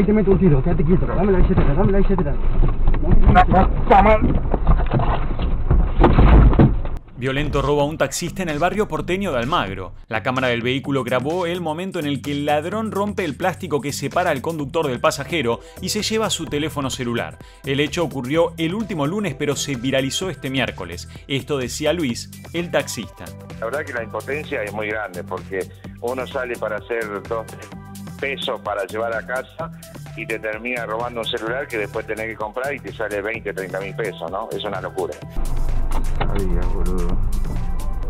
ahí te meto un tiro, quédate quieto, dame la dame. Violento roba a un taxista en el barrio porteño de Almagro. La cámara del vehículo grabó el momento en el que el ladrón rompe el plástico que separa al conductor del pasajero y se lleva su teléfono celular. El hecho ocurrió el último lunes pero se viralizó este miércoles. Esto decía Luis, el taxista. La verdad que la impotencia es muy grande porque uno sale para hacer dos pesos para llevar a casa y te termina robando un celular que después tenés que comprar y te sale 20, 30 mil pesos, ¿no? Es una locura.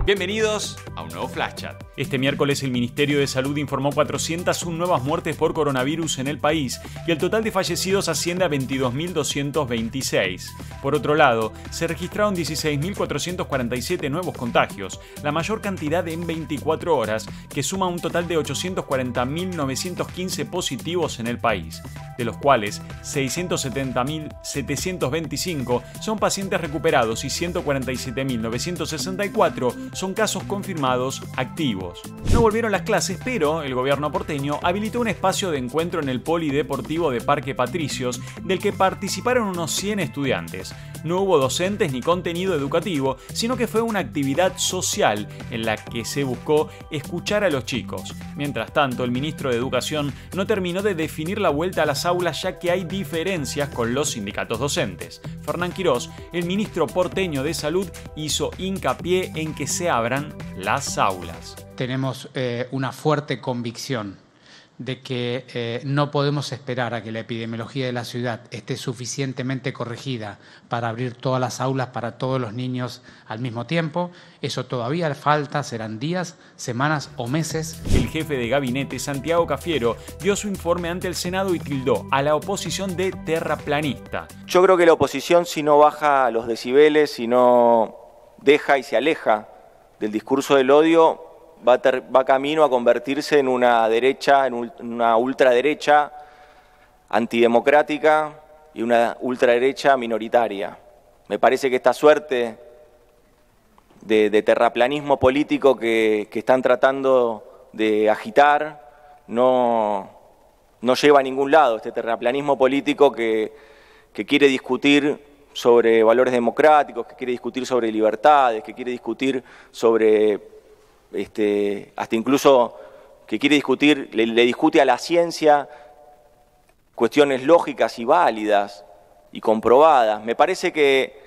Bienvenidos a un nuevo Flash Chat. Este miércoles el Ministerio de Salud informó 401 nuevas muertes por coronavirus en el país y el total de fallecidos asciende a 22.226. Por otro lado, se registraron 16.447 nuevos contagios, la mayor cantidad en 24 horas, que suma un total de 840.915 positivos en el país, de los cuales 670.725 son pacientes recuperados y 147.964 son casos confirmados activos. No volvieron las clases, pero el gobierno porteño habilitó un espacio de encuentro en el Polideportivo de Parque Patricios, del que participaron unos 100 estudiantes. No hubo docentes ni contenido educativo, sino que fue una actividad social en la que se buscó escuchar a los chicos. Mientras tanto, el ministro de Educación no terminó de definir la vuelta a las aulas ya que hay diferencias con los sindicatos docentes. Fernán Quirós, el ministro porteño de Salud, hizo hincapié en que se abran las aulas. Tenemos eh, una fuerte convicción de que eh, no podemos esperar a que la epidemiología de la ciudad esté suficientemente corregida para abrir todas las aulas para todos los niños al mismo tiempo. Eso todavía falta, serán días, semanas o meses. El jefe de gabinete, Santiago Cafiero, dio su informe ante el Senado y tildó a la oposición de terraplanista. Yo creo que la oposición si no baja los decibeles, si no deja y se aleja del discurso del odio, va, camino a convertirse en una derecha, en una ultraderecha antidemocrática y una ultraderecha minoritaria. Me parece que esta suerte de, terraplanismo político que, están tratando de agitar no, no lleva a ningún lado. Este terraplanismo político que, que quiere discutir sobre valores democráticos, que quiere discutir sobre libertades, que quiere discutir sobre este, hasta incluso que quiere discutir, le, discute a la ciencia cuestiones lógicas y válidas y comprobadas. Me parece que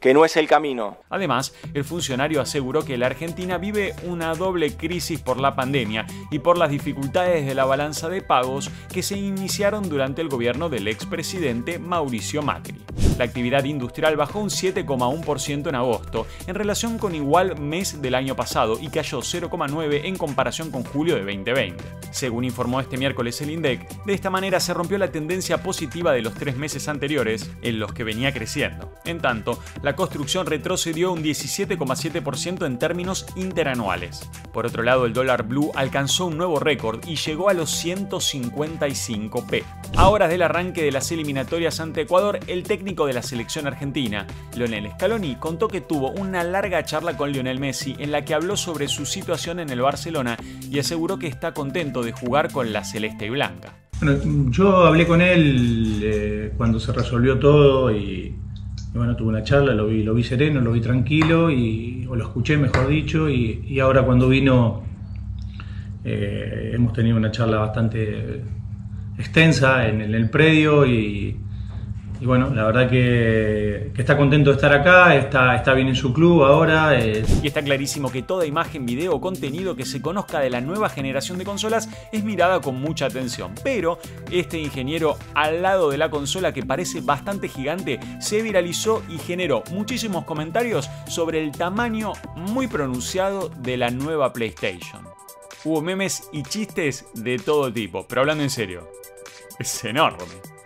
que no es el camino. Además, el funcionario aseguró que la Argentina vive una doble crisis por la pandemia y por las dificultades de la balanza de pagos que se iniciaron durante el gobierno del expresidente Mauricio Macri. La actividad industrial bajó un 7,1% en agosto, en relación con igual mes del año pasado y cayó 0,9% en comparación con julio de 2020. Según informó este miércoles el INDEC, de esta manera se rompió la tendencia positiva de los tres meses anteriores, en los que venía creciendo. En tanto, la construcción retrocedió un 17,7% en términos interanuales. Por otro lado, el dólar blue alcanzó un nuevo récord y llegó a los 155p. A horas del arranque de las eliminatorias ante Ecuador, el técnico de la selección argentina, Lionel Scaloni, contó que tuvo una larga charla con Lionel Messi en la que habló sobre su situación en el Barcelona y aseguró que está contento de jugar con la celeste y blanca. Bueno, yo hablé con él eh, cuando se resolvió todo y y bueno, una charla, lo vi, lo vi sereno, lo vi tranquilo, y, o lo escuché, mejor dicho, y, ahora cuando vino eh, hemos tenido una charla bastante extensa en el predio y, y bueno, la verdad que, está contento de estar acá, está, está bien en su club ahora. Y está clarísimo que toda imagen, video o contenido que se conozca de la nueva generación de consolas es mirada con mucha atención. Pero este ingeniero al lado de la consola que parece bastante gigante se viralizó y generó muchísimos comentarios sobre el tamaño muy pronunciado de la nueva PlayStation. Hubo memes y chistes de todo tipo, pero hablando en serio, es enorme.